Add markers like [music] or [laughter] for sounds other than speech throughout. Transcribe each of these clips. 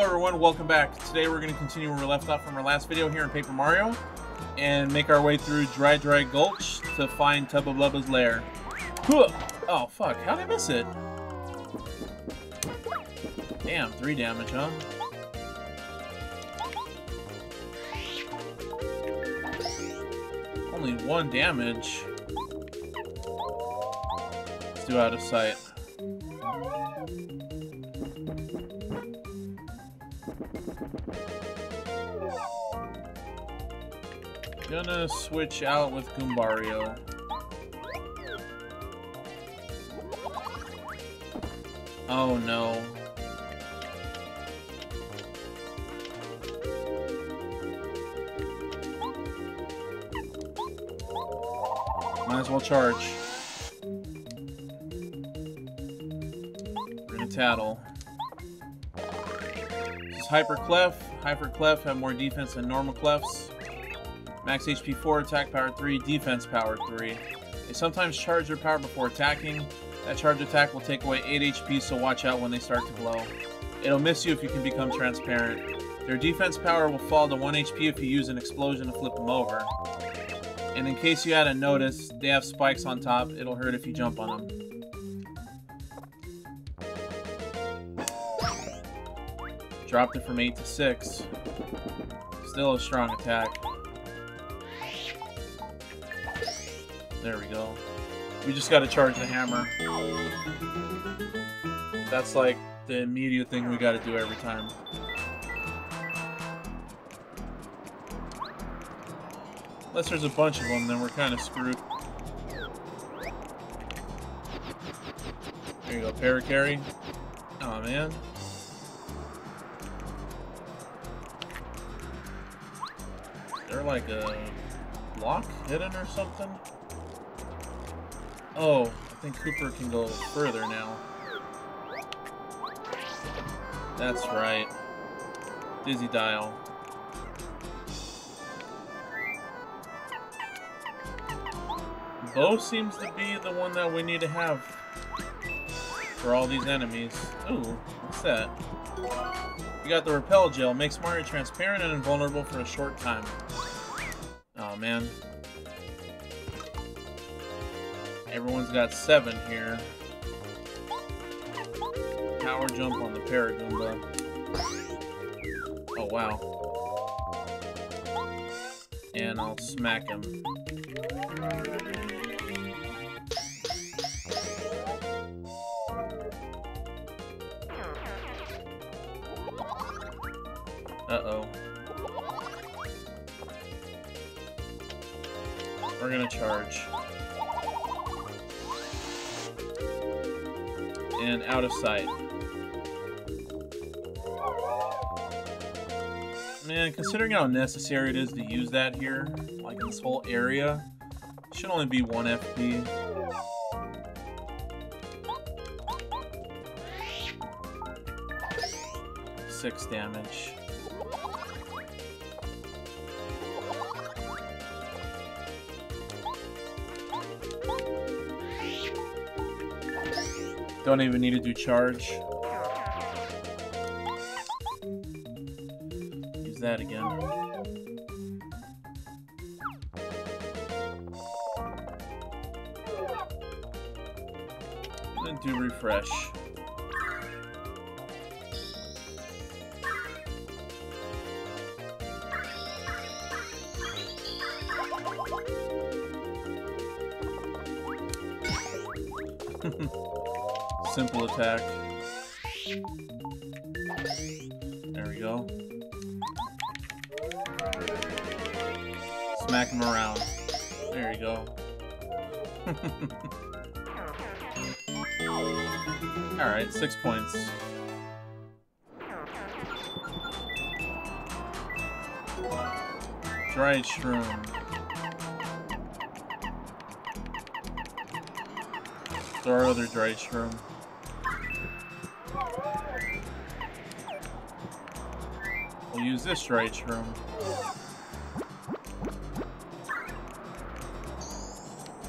Hello everyone, welcome back. Today we're going to continue where we left off from our last video here in Paper Mario and make our way through Dry Dry Gulch to find Tubba Blubba's lair. Oh fuck, how'd I miss it? Damn, three damage, huh? Only one damage. Do out of sight. Gonna switch out with Goombario. Oh no. Might as well charge. We're gonna tattle. This is Hyper Cleft. Hyper Cleft have more defense than normal Clefts. Max HP 4, attack power 3, defense power 3. They sometimes charge their power before attacking. That charge attack will take away 8 HP, so watch out when they start to glow. It'll miss you if you can become transparent. Their defense power will fall to 1 HP if you use an explosion to flip them over. And in case you hadn't noticed, they have spikes on top. It'll hurt if you jump on them. Dropped it from 8 to 6. Still a strong attack. There we go. We just gotta charge the hammer. That's like the immediate thing we gotta do every time. Unless there's a bunch of them, then we're kind of screwed. There you go, Parakarry. Oh man. They're like a block hidden or something? Oh, I think Kooper can go further now. That's right. Dizzy Dial. Bow seems to be the one that we need to have for all these enemies. Ooh, what's that? We got the Repel Gel. Makes Mario transparent and invulnerable for a short time. Oh, man. Everyone's got seven here. Power jump on the Paragoomba. Oh, wow. And I'll smack him. Uh-oh. We're gonna charge. And out of sight. Man, considering how necessary it is to use that here, like in this whole area, should only be one FP. Six damage. Don't even need to do charge. Use that again. And then do refresh. Attack. There we go. Smack him around. There you go. [laughs] Alright, six points. Dried shroom. There are other dried shroom. Use this dried shroom.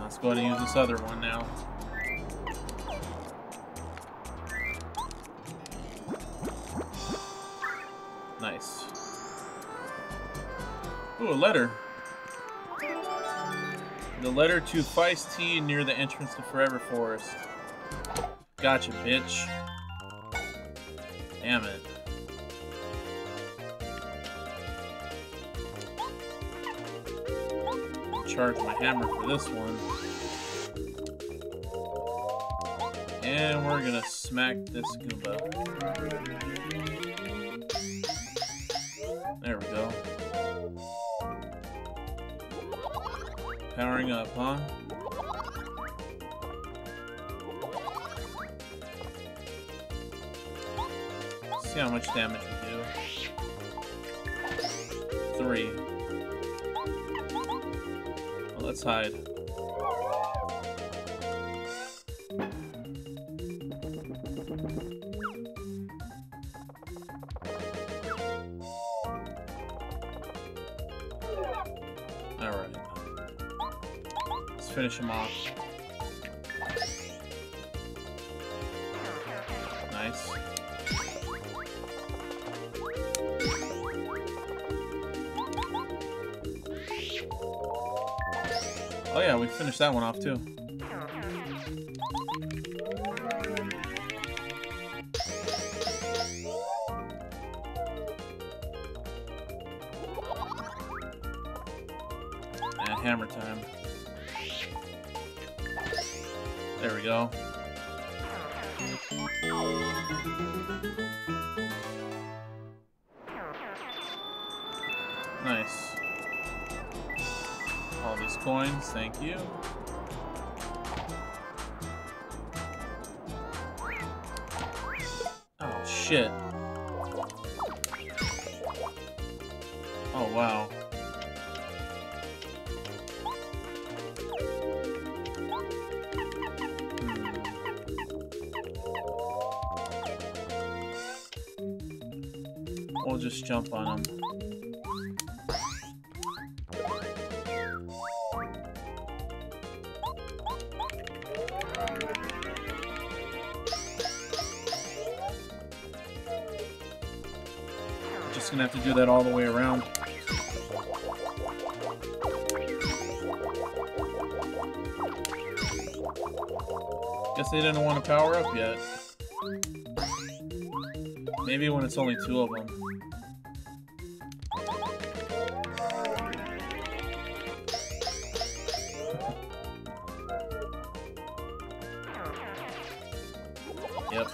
Let's go ahead and use this other one now. Nice. Ooh, a letter. The letter to Fice T near the entrance to Forever Forest. Gotcha, bitch. Damn it. Charge my hammer for this one. And we're gonna smack this Goomba. There we go. Powering up, huh? See how much damage we do. Three. Well. Alright. Let's finish him off. Finished that one off too. And hammer time. There we go. Coins, thank you. Oh, shit. Oh, wow. Hmm. We'll just jump on him. Gonna have to do that all the way around. Guess they didn't want to power up yet. Maybe when it's only two of them. [laughs] Yep.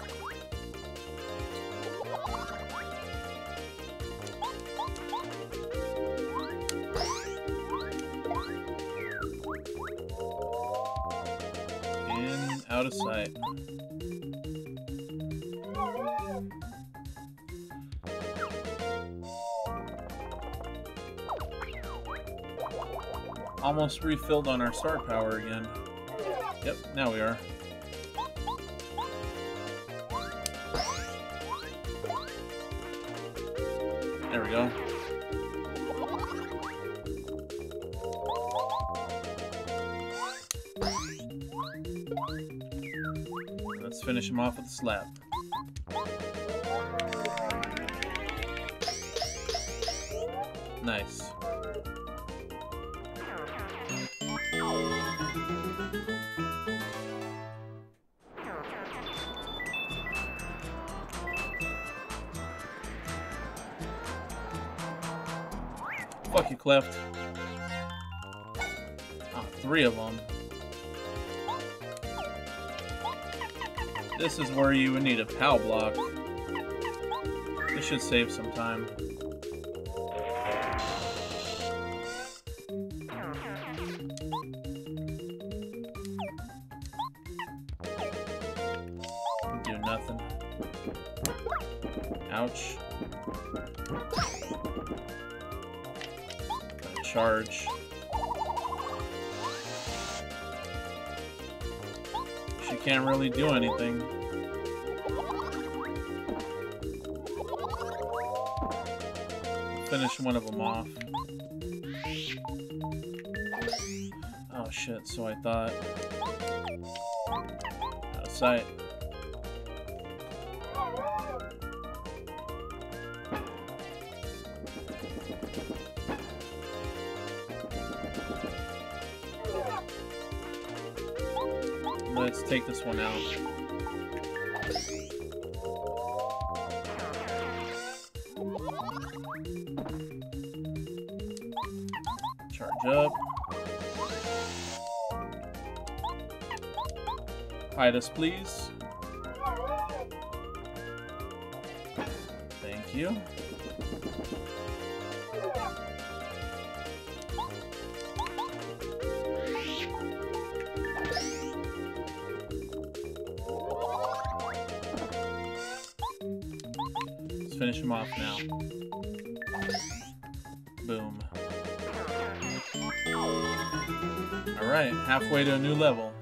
Out of sight. Almost refilled on our star power again. Yep, now we are. There we go. Finish him off with a slap. Nice. Fuck you, Cleft. Ah, three of them. This is where you would need a POW block. This should save some time. Do nothing. Ouch. Charge. She can't really do anything. Finish one of them off. Oh shit, so I thought. Out let's take this one out. Charge up. Hide us, please. Thank you. Finish him off now. Boom. Alright, halfway to a new level.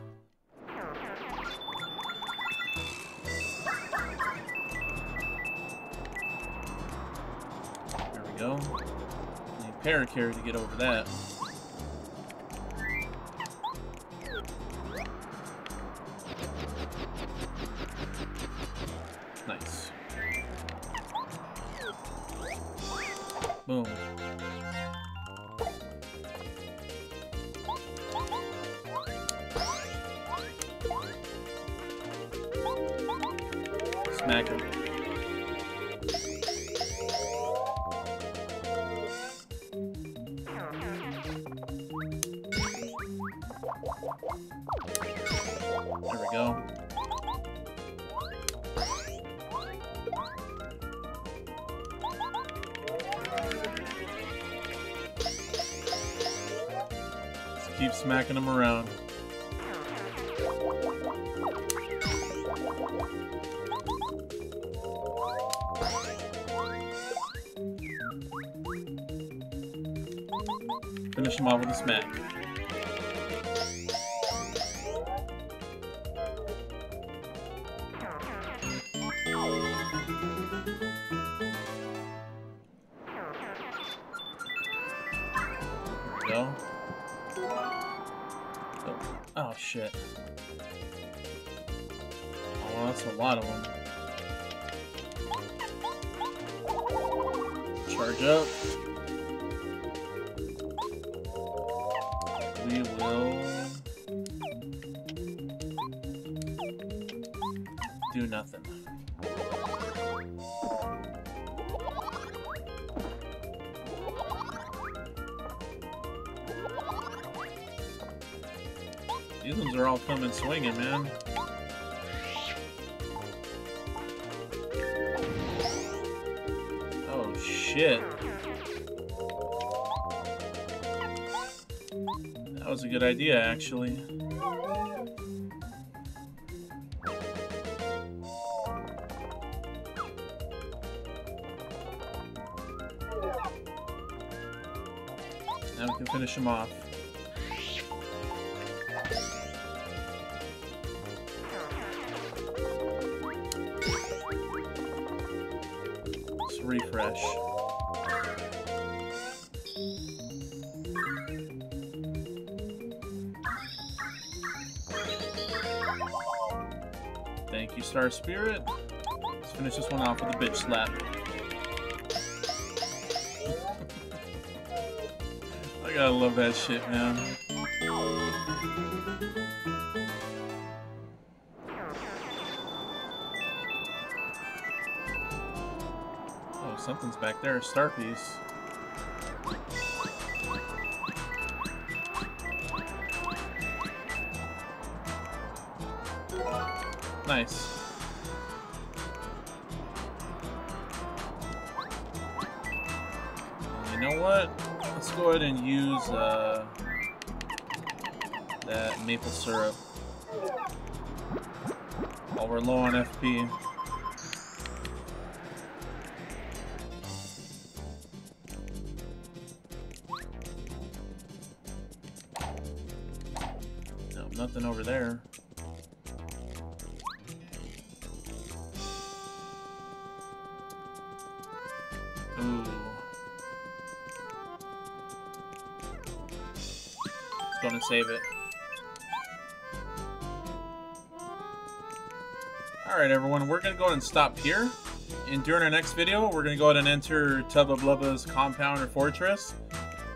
There we go. Need Parakarry to get over that. There we go. Just keep smacking them around. Finish him off with a smack. Charge up. We will do nothing. These ones are all coming swinging, man. Oh shit. That was a good idea, actually. Now we can finish him off. Thank you, Star Spirit. Let's finish this one off with a bitch slap. I gotta love that shit, man. Something's back there. Star piece. Nice. You know what? Let's go ahead and use uh, that maple syrup. While we're low on FP. Nothing over there. Ooh. Let's go and save it. Alright everyone, we're gonna go ahead and stop here. And during our next video, we're gonna go ahead and enter Tubba Blubba's compound or fortress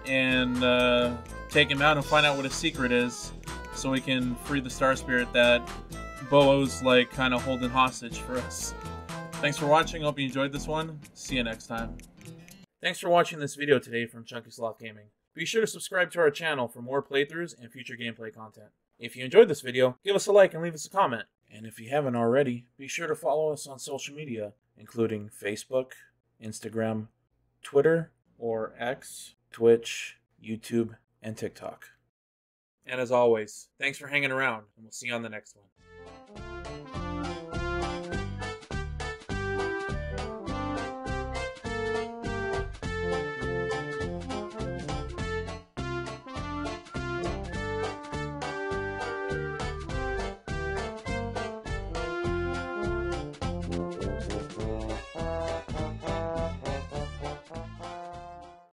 and uh, take him out and find out what his secret is. So we can free the Star Spirit that Bow's like kind of holding hostage for us. Thanks for watching. Hope you enjoyed this one. See you next time. Thanks for watching this video today from Chunky Sloth Gaming. Be sure to subscribe to our channel for more playthroughs and future gameplay content. If you enjoyed this video, give us a like and leave us a comment. And if you haven't already, be sure to follow us on social media, including Facebook, Instagram, Twitter, or X, Twitch, YouTube, and TikTok. And as always, thanks for hanging around, and we'll see you on the next one.